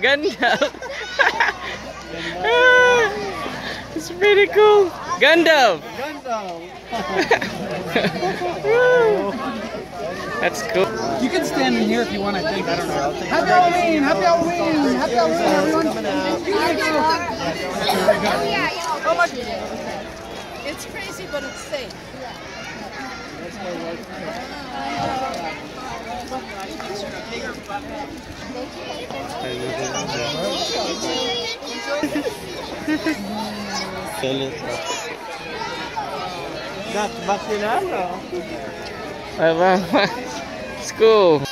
ganda Gandalf. it's pretty cool. Gandalf. That's cool. You can stand in here if you want, I think. I don't know. Happy Halloween! Happy Halloween! Happy Halloween, everyone! Oh, How much? It's crazy, but it's safe. Bye bye. School.